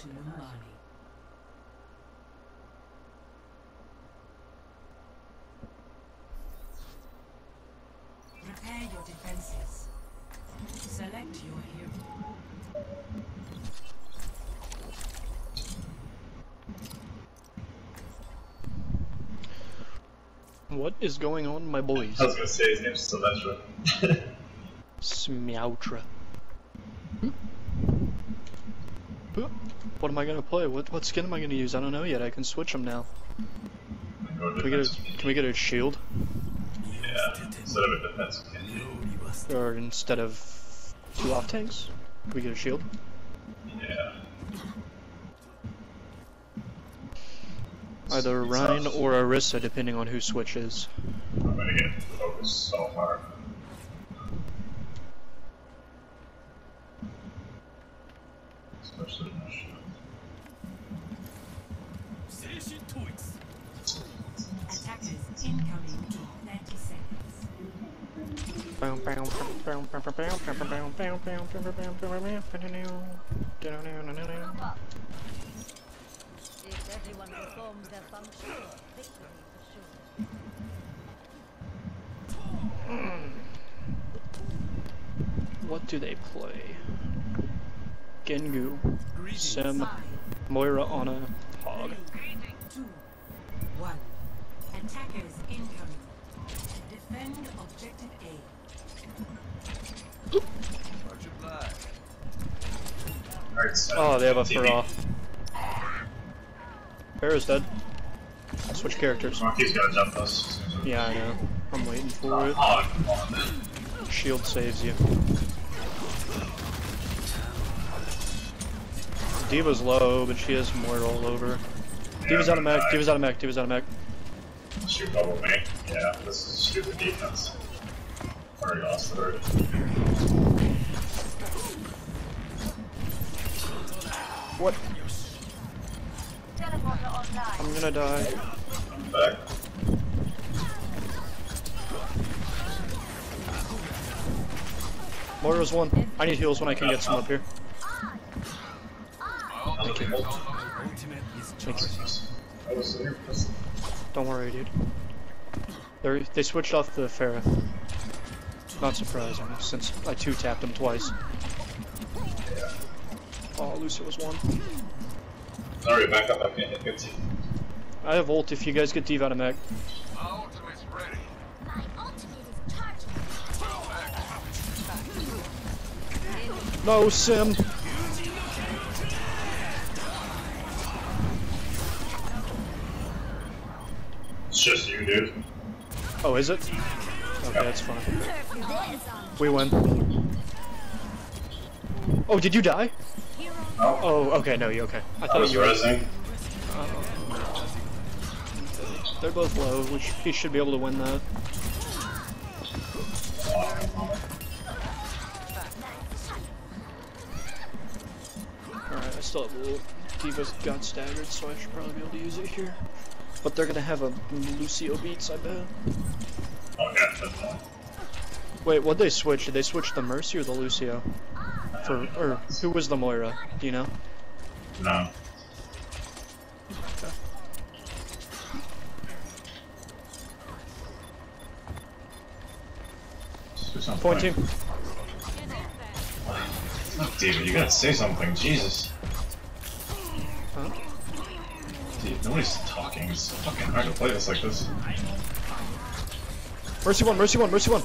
to Numbani. Prepare your defenses. Select your hero. What is going on, my boys? I was gonna say his name's Sylvester. Smoutra. Hmm? What am I gonna play? What what skin am I gonna use? I don't know yet. I can switch them now. Can we get a. Can we get a shield, Yeah, instead of a defense kit. or instead of two off tanks, can we get a shield? Yeah. Either Rein or Orisa, depending on who switches. I'm gonna get focused so hard. What do they play? Genji, Sim, Five, Moira, Ana, Hog. two, one. Attackers incoming. Defend objective A. Alright, so Oh, they have a. Pharah. Pharah's dead. Switch characters. Monkey's gotta jump us. Yeah, I know. I'm waiting for it. Oh, come on, man. Shield saves you. D.Va's low, but she has more all over. D.Va's out of mech, D.Va's out of mech, D.Va's out of mech. Shoot double me. Yeah, this is stupid defense. Already lost third. What? I'm gonna die. I'm back. Moira's one. I need heals when I can get some up here. Thank you. Thank you. I was there. Don't worry, dude. They they switched off the Pharah. Not surprising, since I two tapped him twice. Oh, Lucio was one. Sorry, back up. I can't hit team. I have ult if you guys get D.Va out of mech. My ultimate is charged. No, Sim! It's just you, dude. Oh, is it? Okay, that's fine. We win. Oh, did you die? Oh, Oh, okay, no, you okay. I I thought was you were. resing. They're both low, which he should be able to win that. Alright, I still have ult. D.Va's got staggered, so I should probably be able to use it here. But they're gonna have a Lucio beats, I bet. Okay, that's fine. Wait, what'd they switch? Did they switch the Mercy or the Lucio? For or who was the Moira? Do you know? No. Point. Oh, David, you gotta say something. Jesus. Huh? Dude, nobody's talking. It's fucking hard to play this like this. Mercy one, Mercy one, Mercy one.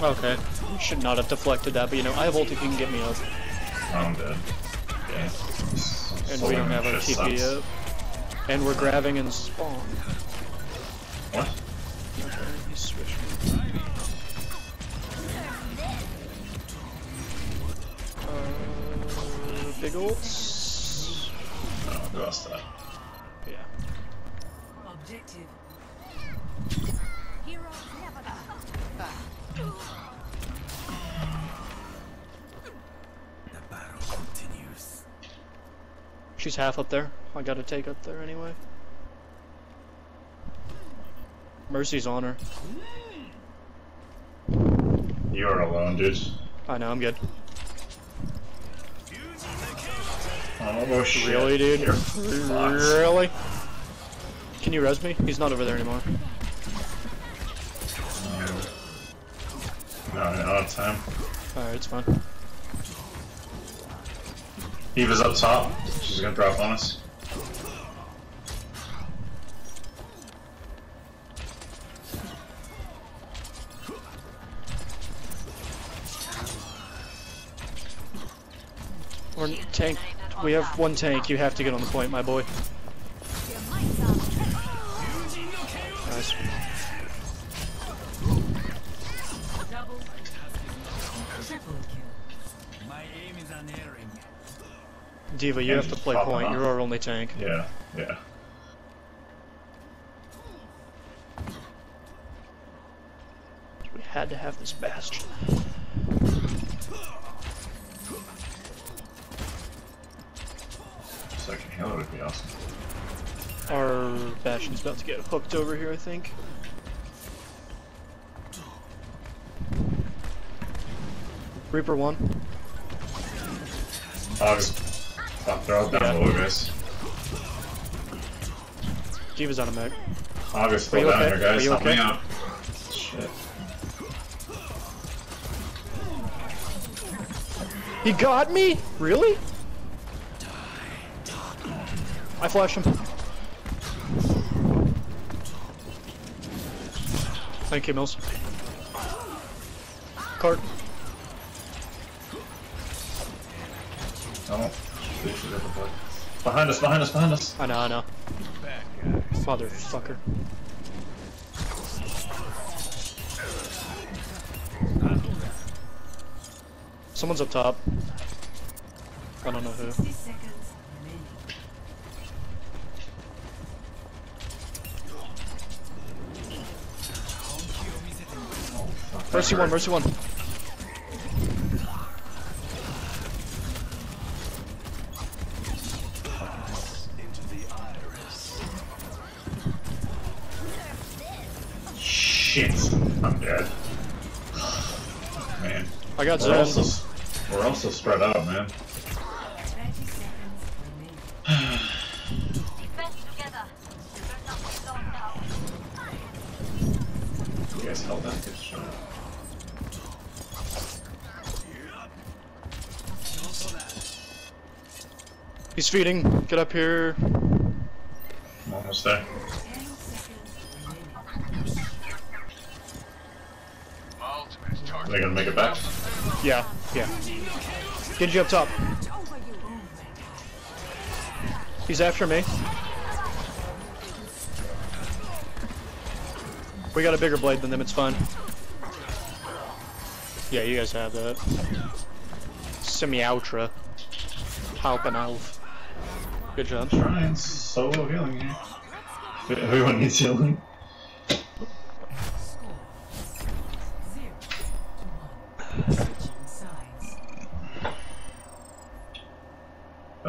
Okay, you should not have deflected that, but you know, I have ult if you can get me up. I'm dead. Yeah. And we don't have our TP sucks. up. And we're grabbing and spawn. What? Okay, he switched me. Uh, big ults? She's half up there. I gotta take up there anyway. Mercy's on her. You are alone, dude. I know, I'm good. Oh shit. Really, dude? Really? Can you res me? He's not over there anymore. No, I don't time. Alright, it's fine. Eva's up top. She's gonna drop on us. We're tank. We have one tank. You have to get on the point, my boy. Nice. D.Va, you have to play point. You're our only tank. Yeah, yeah. We had to have this bastion. Second healer would be awesome. Our bastion's about to get hooked over here, I think. Reaper one. August. Fuck, they're all down Yeah. below, guys. D.Va's on a mech. August, Are you fall down okay? here, guys. Are you Help me out. Shit. He got me? Really? I flashed him. Thank you, Mills. Cart. Oh. They should have a bug. Behind us, behind us, behind us. I know, I know. Motherfucker. Someone's up top. I don't know who. 60 seconds remaining. Mercy one, Mercy one. I'm dead. Man. I got We're also, we're also spread out, man. 30 seconds remaining. Band together. There's nothing going now. You guys held that good shot. He's feeding. Get up here. I'm almost there. Are they gonna make it back? Yeah, yeah. Genji up top. He's after me. We got a bigger blade than them, it's fine. Yeah, you guys have that. Semi-outra. Halpenalf. Good job. Trying solo healing here. Everyone needs healing.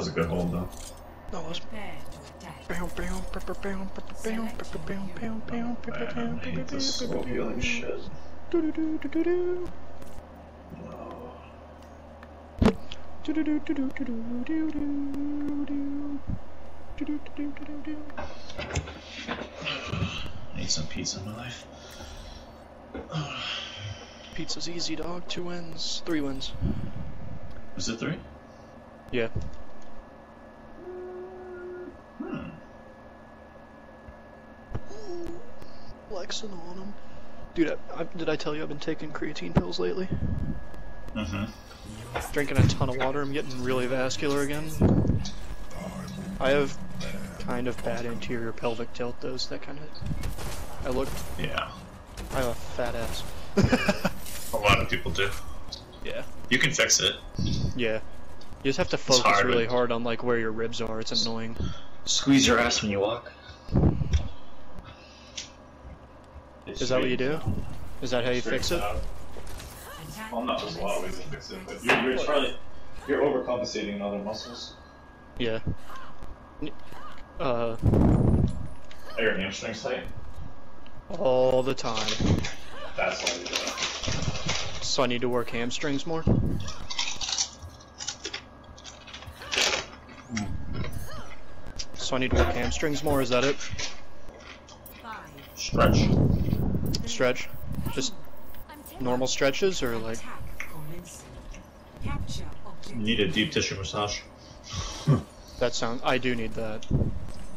Was a good hold though. That was Prepare to attack. Man, I hate this slow healing shit. Need some pizza in my life. Pizza's easy, dog. Two wins. Three wins. Is it three? Yeah. Hmm. On him. Dude, I, I, did I tell you I've been taking creatine pills lately? Mm-hmm. Drinking a ton of water, I'm getting really vascular again. I have kind of bad anterior pelvic tilt, though, so that kind of. I look. Yeah. I have a fat ass. A lot of people do. yeah. You can fix it. Yeah. You just have to focus hard really hard on like where your ribs are. It's annoying. Squeeze your ass when you walk. Is that what you do? Is that how you fix it? Attack. Well, not just a lot of ways to fix it, but you're, you're trying you're overcompensating in other muscles. Yeah. N- Uh, Are your hamstrings tight? all the time. That's why you do that. So I need to work hamstrings more? So I need to work hamstrings more, is that it? Stretch. Stretch? Just normal stretches or like Attack commencing. Capture You objective. need a deep tissue massage. that sound I do need that.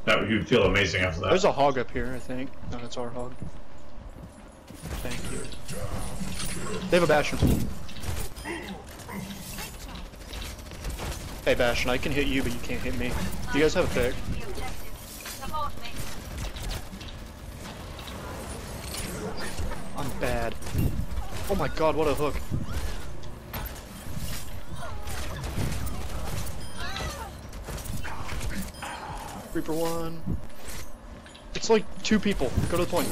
That would you'd feel amazing after that. There's a hog up here, I think. No, it's our hog. Thank you. They have a Bastion. Hey Bastion, I can hit you, but you can't hit me. You guys have a pick. Bad. Oh my god, what a hook. Reaper one. It's like two people. Go to the point.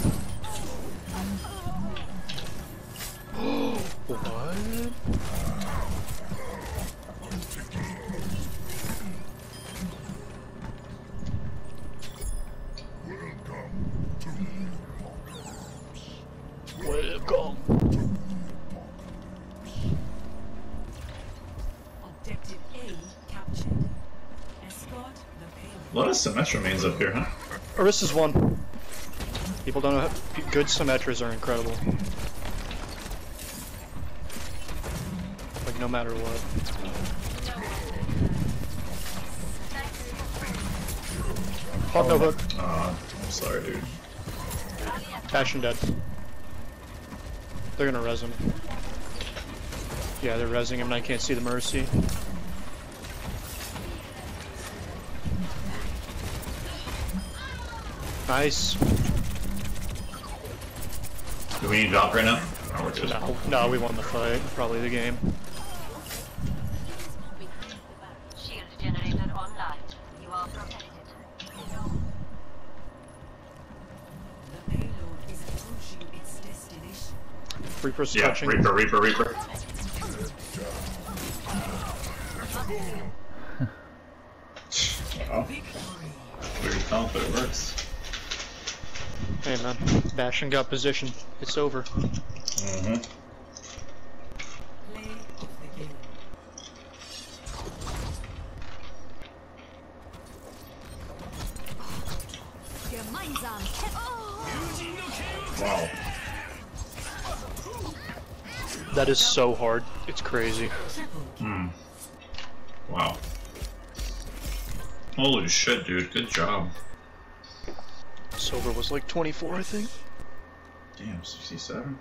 A lot of Symmetra mains up here, huh? Orisa's one. People don't know how good Symmetras are incredible. Like no matter what. Pop no hook. Uh, I'm sorry, dude. Passion dead. They're gonna res him. Yeah, they're resing him and I can't see the mercy. Nice. Do we need to drop right now? No, we're. No, no, we won the fight. Probably the game. Shield generator online. You are protected. The payload is approaching its destination. Reaper's Yeah, touching. Reaper, Reaper, Reaper. oh, Victory. weird comp, but it works. Hey man, Bastion got position. It's over. Mm-hmm. Play of the game. gemeinsam. Oh, Wow. That is so hard. It's crazy. Hmm. Wow. Holy shit, dude. Good job. Silver was like 24, I think. Damn, 67?